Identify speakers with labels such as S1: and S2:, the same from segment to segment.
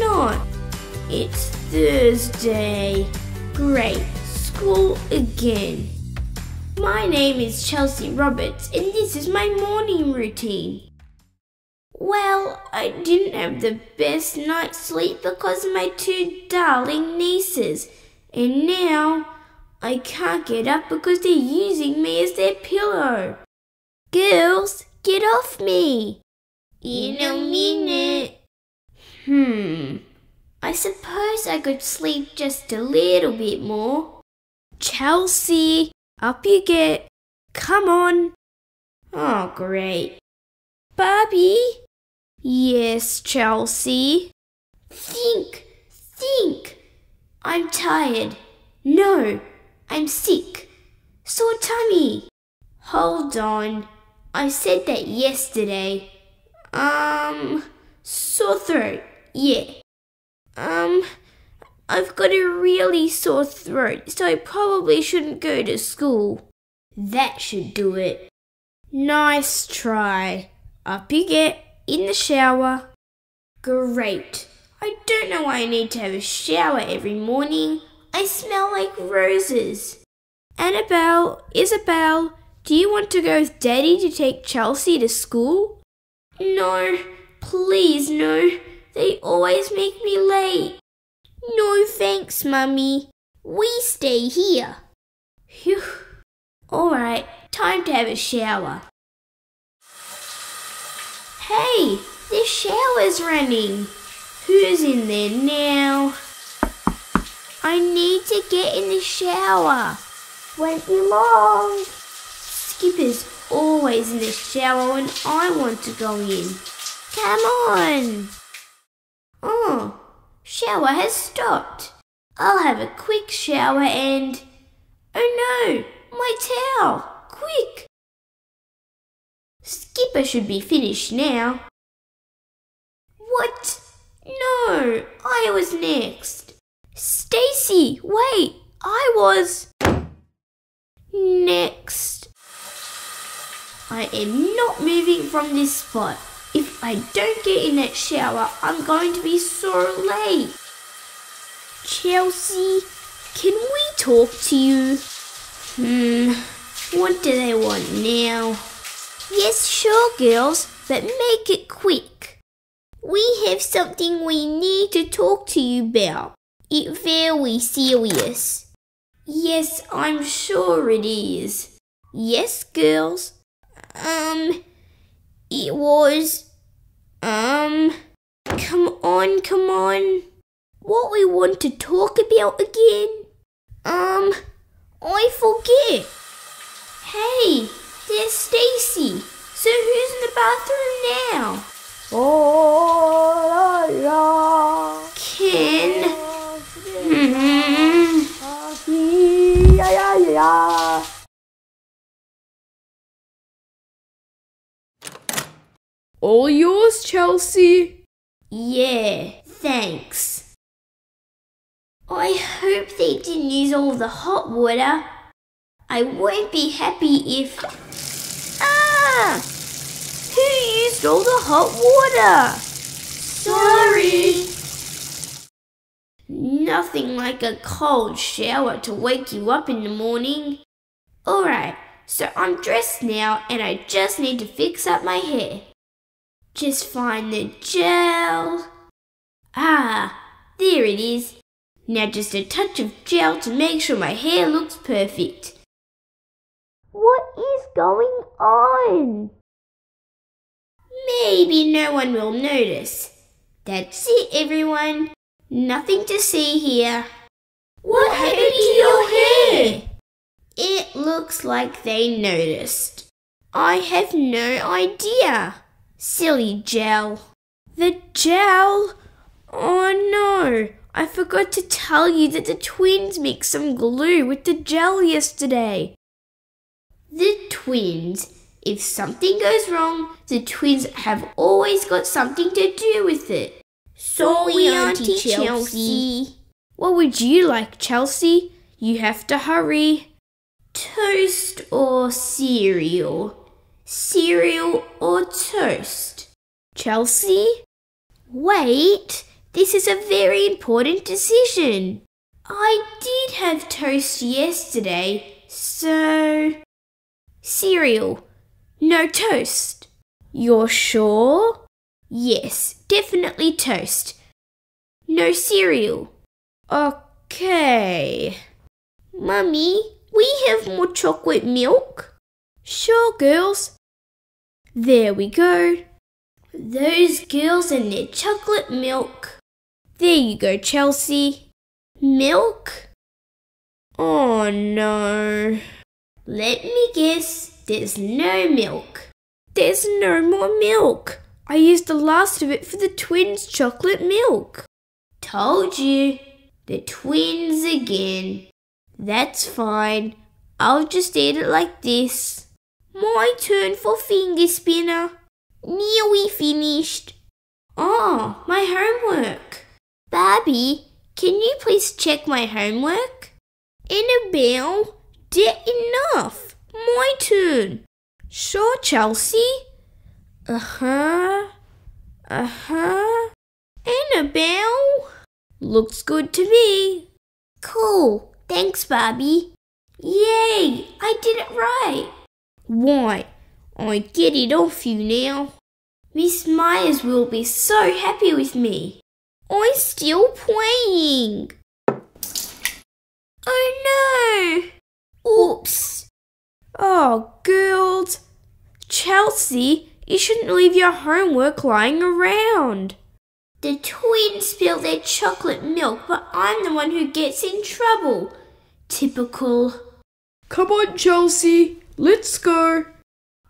S1: not. It's Thursday. Great, school again. My name is Chelsea Roberts, and this is my morning routine. Well, I didn't have the best night's sleep because of my two darling nieces, and now I can't get up because they're using me as their pillow. Girls, get off me! In a minute. Hmm. I suppose I could sleep just a little bit more. Chelsea, up you get. Come on. Oh, great. Barbie? Yes, Chelsea. Think, think. I'm tired. No, I'm sick. Sore tummy. Hold on. I said that yesterday. Um, sore throat. Yeah. Um, I've got a really sore throat, so I probably shouldn't go to school. That should do it. Nice try. Up you get in the shower. Great. I don't know why I need to have a shower every morning. I smell like roses. Annabelle, Isabelle, do you want to go with Daddy to take Chelsea to school? No, please no. They always make me late. No thanks, Mummy. We stay here. Phew. All right, time to have a shower. Hey, the shower's running. Who's in there now? I need to get in the shower. Won't be long. Skipper's always in the shower when I want to go in. Come on. Oh, shower has stopped. I'll have a quick shower and. Oh no, my towel! Quick! Skipper should be finished now. What? No, I was next. Stacy, wait, I was next. I am not moving from this spot. I don't get in that shower, I'm going to be so late. Chelsea, can we talk to you? Hmm, what do they want now? Yes, sure, girls, but make it quick. We have something we need to talk to you about. It's very serious. Yes, I'm sure it is. Yes, girls. Um, it was. Um, come on, come on. What we want to talk about again? Um, I forget. Hey, there's Stacy. So who's in the bathroom now?
S2: Oh, la, la.
S1: Ken. Hmm.
S3: All yours, Chelsea.
S1: Yeah, thanks. I hope they didn't use all the hot water. I won't be happy if. Ah! Who used all the hot water? Sorry. Nothing like a cold shower to wake you up in the morning. Alright, so I'm dressed now and I just need to fix up my hair. Just find the gel. Ah, there it is. Now just a touch of gel to make sure my hair looks perfect. What is going on? Maybe no one will notice. That's it, everyone. Nothing to see here. What happened to your hair? It looks like they noticed. I have no idea. Silly gel. The gel? Oh no, I forgot to tell you that the twins mixed some glue with the gel yesterday. The twins. If something goes wrong, the twins have always got something to do with it. Sorry, Auntie Chelsea. What would you like, Chelsea? You have to hurry. Toast or cereal? Cereal or toast?
S3: Chelsea?
S1: Wait, this is a very important decision. I did have toast yesterday, so. Cereal. No toast.
S3: You're sure?
S1: Yes, definitely toast. No cereal.
S3: Okay.
S1: Mummy, we have more chocolate milk?
S3: Sure, girls. There we go.
S1: Those girls and their chocolate milk.
S3: There you go, Chelsea.
S1: Milk?
S3: Oh no.
S1: Let me guess, there's no milk.
S3: There's no more milk. I used the last of it for the twins' chocolate milk.
S1: Told you. The twins again.
S3: That's fine. I'll just eat it like this.
S1: My turn for finger spinner. Nearly finished. Oh, my homework. Barbie, can you please check my homework? Annabelle, that enough. My turn.
S3: Sure, Chelsea.
S1: Uh huh. Uh huh. Annabelle.
S3: Looks good to me.
S1: Cool. Thanks, Barbie. Yay! I did it right.
S3: Why? I get it off you now.
S1: Miss Myers will be so happy with me. I'm still playing. Oh no! Oops.
S3: Oh, girls. Chelsea, you shouldn't leave your homework lying around.
S1: The twins spill their chocolate milk, but I'm the one who gets in trouble. Typical.
S3: Come on, Chelsea. Let's go.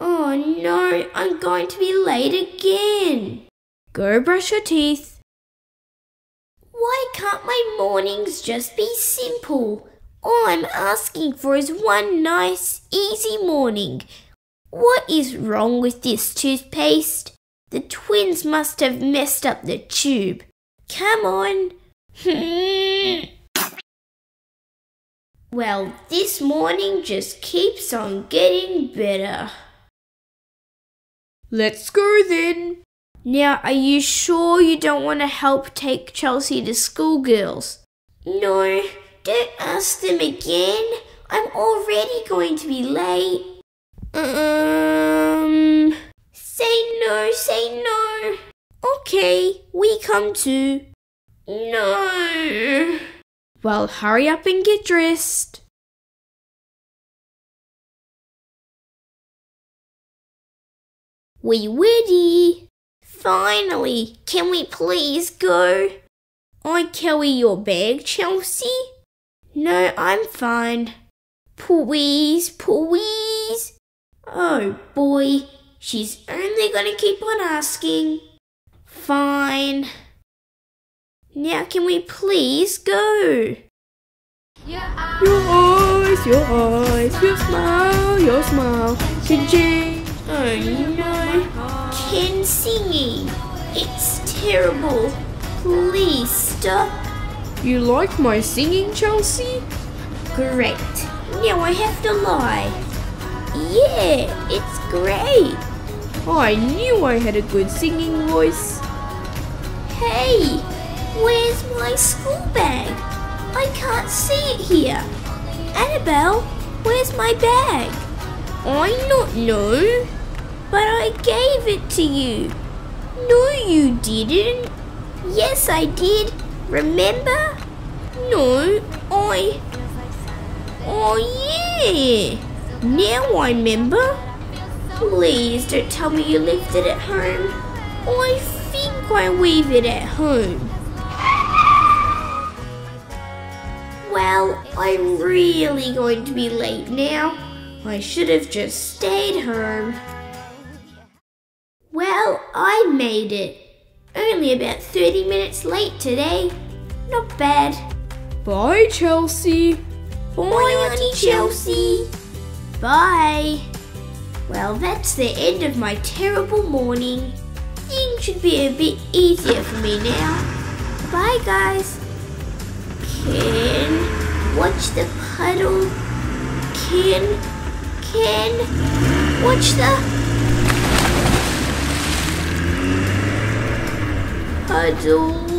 S1: Oh no, I'm going to be late again.
S3: Go brush your teeth.
S1: Why can't my mornings just be simple? All I'm asking for is one nice, easy morning. What is wrong with this toothpaste? The twins must have messed up the tube. Come on. Hmm. Well, this morning just keeps on getting better.
S3: Let's go then. Now, are you sure you don't want to help take Chelsea to school, girls?
S1: No, don't ask them again. I'm already going to be late.
S3: Um.
S1: Say no, say no.
S3: Okay, we come too.
S1: No.
S3: Well, hurry up and get dressed.
S1: We ready? Finally, can we please go?
S3: I carry your bag, Chelsea?
S1: No, I'm fine. Please, please. Oh boy, she's only gonna keep on asking. Fine. Now, can we please go?
S3: Your eyes, your eyes, your smile, your smile can change.
S1: Oh no, Ken singing. It's terrible. Please stop.
S3: You like my singing, Chelsea?
S1: Great. Now I have to lie. Yeah, it's great.
S3: I knew I had a good singing voice.
S1: Hey, where's my school bag? I can't see it here. Annabelle, where's my bag? I not know, but I gave it to you. No, you didn't. Yes, I did. Remember? No, I. Oh, yeah. Now I remember. Please don't tell me you left it at home. I think I leave it at home. Well, I'm really going to be late now. I should have just stayed home. Well, I made it. Only about 30 minutes late today. Not bad.
S3: Bye, Chelsea.
S1: Bye, Auntie Chelsea. Bye. Well, that's the end of my terrible morning. Things should be a bit easier for me now. Bye, guys. Ken, Watch the puddle. Ken. Ken, Watch the... Puddle.